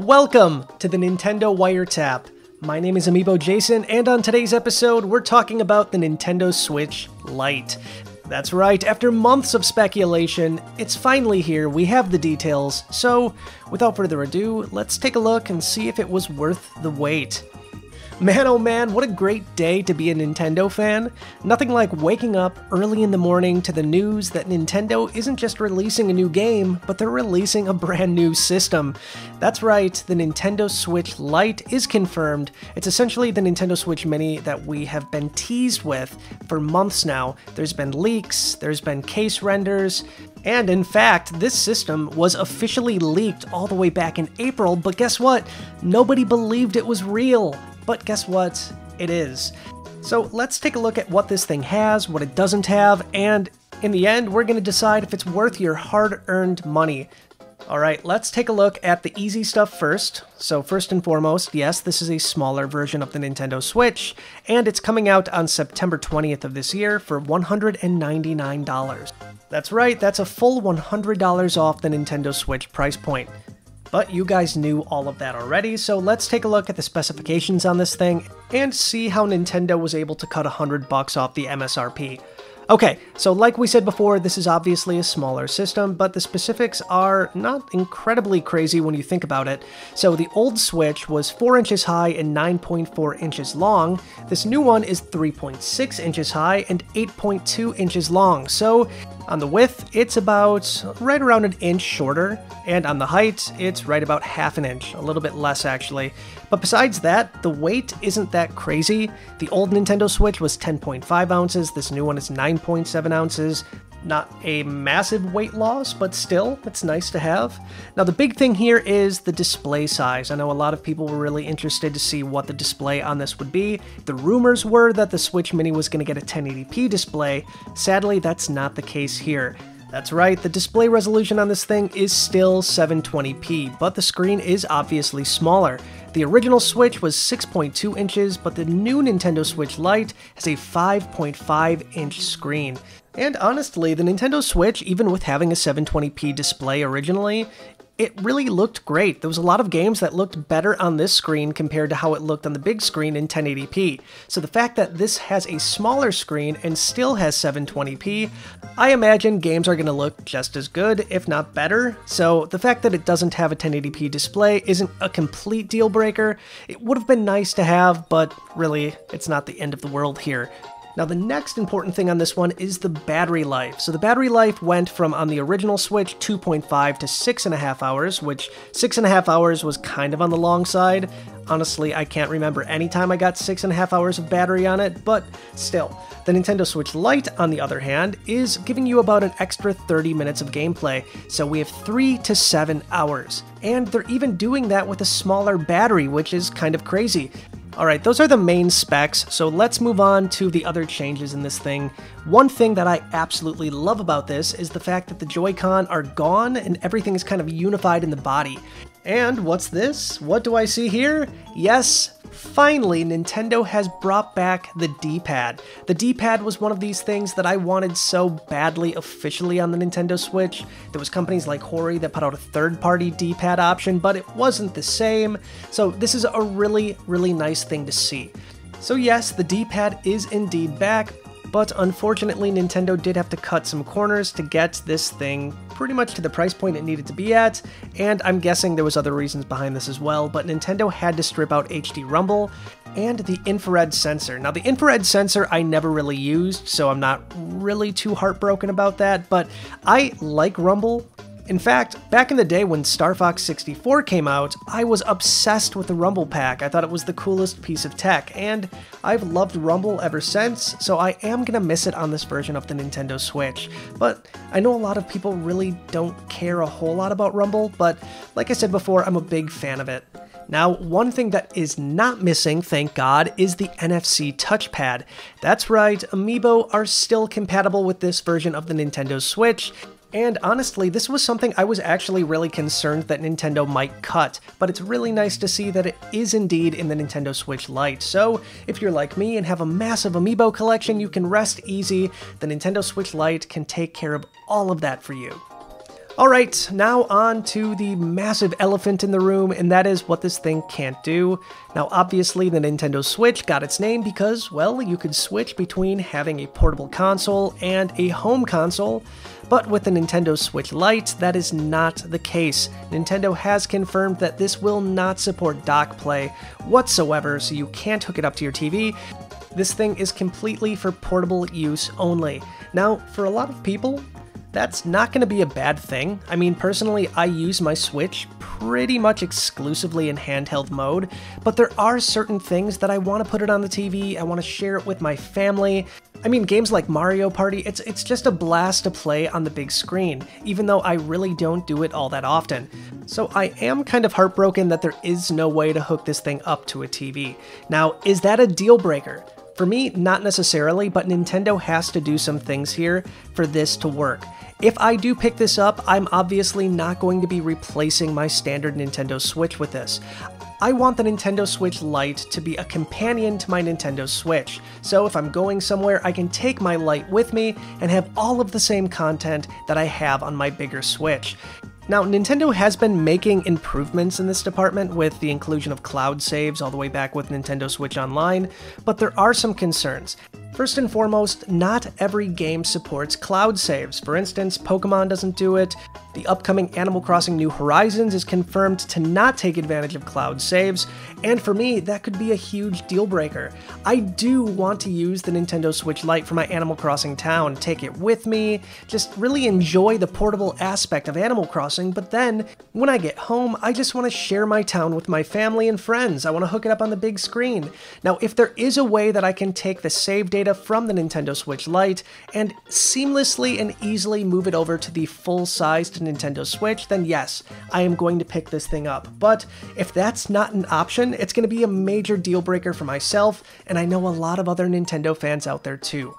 Welcome to the Nintendo Wiretap. My name is Amiibo Jason, and on today's episode, we're talking about the Nintendo Switch Lite. That's right, after months of speculation, it's finally here, we have the details, so without further ado, let's take a look and see if it was worth the wait. Man oh man, what a great day to be a Nintendo fan. Nothing like waking up early in the morning to the news that Nintendo isn't just releasing a new game, but they're releasing a brand new system. That's right, the Nintendo Switch Lite is confirmed. It's essentially the Nintendo Switch Mini that we have been teased with for months now. There's been leaks, there's been case renders, and in fact, this system was officially leaked all the way back in April, but guess what? Nobody believed it was real. But guess what? It is. So let's take a look at what this thing has, what it doesn't have, and in the end, we're going to decide if it's worth your hard earned money. Alright, let's take a look at the easy stuff first. So first and foremost, yes, this is a smaller version of the Nintendo Switch, and it's coming out on September 20th of this year for $199. That's right, that's a full $100 off the Nintendo Switch price point. But you guys knew all of that already, so let's take a look at the specifications on this thing and see how Nintendo was able to cut 100 bucks off the MSRP. Okay, so like we said before, this is obviously a smaller system, but the specifics are not incredibly crazy when you think about it. So the old Switch was 4 inches high and 9.4 inches long. This new one is 3.6 inches high and 8.2 inches long. So on the width, it's about right around an inch shorter, and on the height, it's right about half an inch, a little bit less actually. But besides that, the weight isn't that crazy. The old Nintendo Switch was 10.5 ounces, this new one is 9.7 ounces. Not a massive weight loss, but still, it's nice to have. Now, the big thing here is the display size. I know a lot of people were really interested to see what the display on this would be. The rumors were that the Switch Mini was going to get a 1080p display. Sadly, that's not the case here. That's right, the display resolution on this thing is still 720p, but the screen is obviously smaller. The original Switch was 6.2 inches, but the new Nintendo Switch Lite has a 5.5 inch screen. And honestly, the Nintendo Switch, even with having a 720p display originally, it really looked great. There was a lot of games that looked better on this screen compared to how it looked on the big screen in 1080p. So the fact that this has a smaller screen and still has 720p, I imagine games are going to look just as good, if not better. So the fact that it doesn't have a 1080p display isn't a complete deal breaker. It would have been nice to have, but really, it's not the end of the world here. Now the next important thing on this one is the battery life. So the battery life went from on the original Switch 2.5 to 6.5 hours, which 6.5 hours was kind of on the long side. Honestly, I can't remember any time I got 6.5 hours of battery on it, but still. The Nintendo Switch Lite, on the other hand, is giving you about an extra 30 minutes of gameplay, so we have 3 to 7 hours. And they're even doing that with a smaller battery, which is kind of crazy. Alright, those are the main specs, so let's move on to the other changes in this thing. One thing that I absolutely love about this is the fact that the Joy-Con are gone and everything is kind of unified in the body. And what's this? What do I see here? Yes, Finally, Nintendo has brought back the D-pad. The D-pad was one of these things that I wanted so badly officially on the Nintendo Switch. There was companies like Hori that put out a third-party D-pad option, but it wasn't the same. So this is a really, really nice thing to see. So yes, the D-pad is indeed back, but unfortunately Nintendo did have to cut some corners to get this thing pretty much to the price point it needed to be at, and I'm guessing there was other reasons behind this as well, but Nintendo had to strip out HD Rumble and the infrared sensor. Now the infrared sensor I never really used, so I'm not really too heartbroken about that, but I like Rumble. In fact, back in the day when Star Fox 64 came out, I was obsessed with the Rumble Pack. I thought it was the coolest piece of tech, and I've loved Rumble ever since, so I am gonna miss it on this version of the Nintendo Switch. But I know a lot of people really don't care a whole lot about Rumble, but like I said before, I'm a big fan of it. Now, one thing that is not missing, thank God, is the NFC touchpad. That's right, Amiibo are still compatible with this version of the Nintendo Switch, and honestly, this was something I was actually really concerned that Nintendo might cut, but it's really nice to see that it is indeed in the Nintendo Switch Lite. So, if you're like me and have a massive amiibo collection, you can rest easy. The Nintendo Switch Lite can take care of all of that for you. Alright, now on to the massive elephant in the room, and that is what this thing can't do. Now obviously the Nintendo Switch got its name because, well, you could switch between having a portable console and a home console, but with the Nintendo Switch Lite, that is not the case. Nintendo has confirmed that this will not support dock play whatsoever, so you can't hook it up to your TV. This thing is completely for portable use only. Now, for a lot of people, that's not going to be a bad thing. I mean, personally, I use my Switch pretty much exclusively in handheld mode, but there are certain things that I want to put it on the TV, I want to share it with my family. I mean, games like Mario Party, it's, it's just a blast to play on the big screen, even though I really don't do it all that often. So I am kind of heartbroken that there is no way to hook this thing up to a TV. Now, is that a deal breaker? For me, not necessarily, but Nintendo has to do some things here for this to work. If I do pick this up, I'm obviously not going to be replacing my standard Nintendo Switch with this. I want the Nintendo Switch Lite to be a companion to my Nintendo Switch, so if I'm going somewhere, I can take my Lite with me and have all of the same content that I have on my bigger Switch. Now, Nintendo has been making improvements in this department with the inclusion of cloud saves all the way back with Nintendo Switch Online, but there are some concerns. First and foremost, not every game supports cloud saves. For instance, Pokemon doesn't do it, the upcoming Animal Crossing New Horizons is confirmed to not take advantage of cloud saves, and for me, that could be a huge deal breaker. I do want to use the Nintendo Switch Lite for my Animal Crossing town, take it with me, just really enjoy the portable aspect of Animal Crossing, but then, when I get home, I just want to share my town with my family and friends. I want to hook it up on the big screen. Now, if there is a way that I can take the save data from the Nintendo Switch Lite and seamlessly and easily move it over to the full-sized Nintendo Switch, then yes, I am going to pick this thing up. But if that's not an option, it's going to be a major deal breaker for myself, and I know a lot of other Nintendo fans out there too.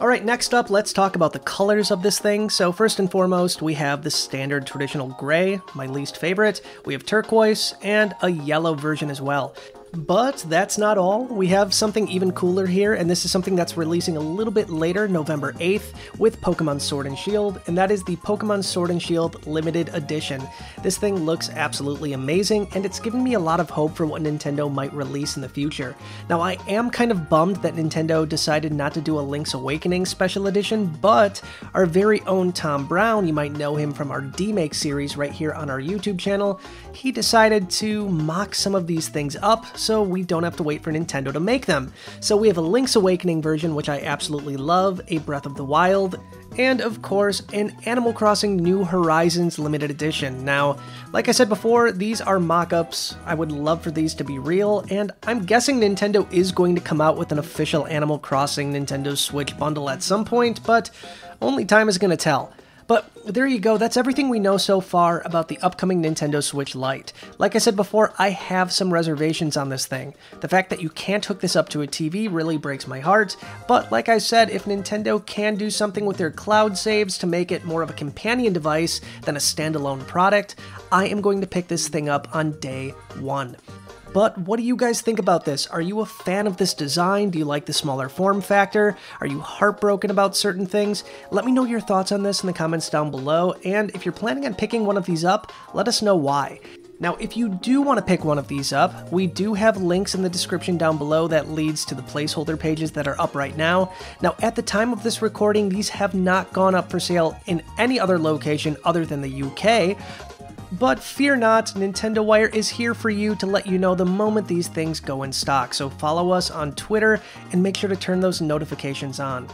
Alright, next up, let's talk about the colors of this thing. So first and foremost, we have the standard traditional gray, my least favorite. We have turquoise, and a yellow version as well. But that's not all. We have something even cooler here, and this is something that's releasing a little bit later, November 8th, with Pokemon Sword and Shield, and that is the Pokemon Sword and Shield Limited Edition. This thing looks absolutely amazing, and it's giving me a lot of hope for what Nintendo might release in the future. Now, I am kind of bummed that Nintendo decided not to do a Link's Awakening special edition, but our very own Tom Brown, you might know him from our D-Make series right here on our YouTube channel, he decided to mock some of these things up so we don't have to wait for Nintendo to make them. So we have a Link's Awakening version, which I absolutely love, a Breath of the Wild, and of course, an Animal Crossing New Horizons limited edition. Now, like I said before, these are mock-ups. I would love for these to be real, and I'm guessing Nintendo is going to come out with an official Animal Crossing Nintendo Switch bundle at some point, but only time is going to tell. But there you go, that's everything we know so far about the upcoming Nintendo Switch Lite. Like I said before, I have some reservations on this thing. The fact that you can't hook this up to a TV really breaks my heart, but like I said, if Nintendo can do something with their cloud saves to make it more of a companion device than a standalone product, I am going to pick this thing up on day one. But what do you guys think about this? Are you a fan of this design? Do you like the smaller form factor? Are you heartbroken about certain things? Let me know your thoughts on this in the comments down below, and if you're planning on picking one of these up, let us know why. Now, if you do want to pick one of these up, we do have links in the description down below that leads to the placeholder pages that are up right now. Now, at the time of this recording, these have not gone up for sale in any other location other than the UK, but fear not, Nintendo Wire is here for you to let you know the moment these things go in stock, so follow us on Twitter and make sure to turn those notifications on.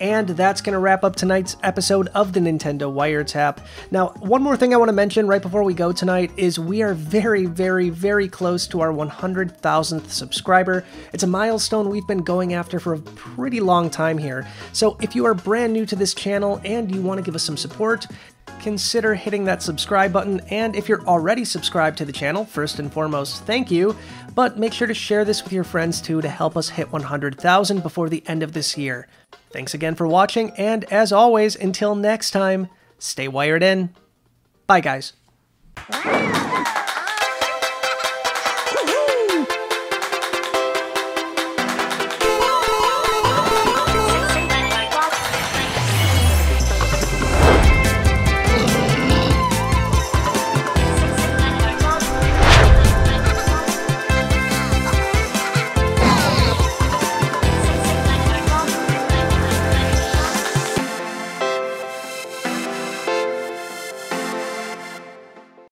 And that's going to wrap up tonight's episode of the Nintendo Wiretap. Now, one more thing I want to mention right before we go tonight is we are very, very, very close to our 100,000th subscriber. It's a milestone we've been going after for a pretty long time here. So if you are brand new to this channel and you want to give us some support, consider hitting that subscribe button. And if you're already subscribed to the channel, first and foremost, thank you. But make sure to share this with your friends too to help us hit 100,000 before the end of this year. Thanks again for watching, and as always, until next time, stay wired in. Bye, guys.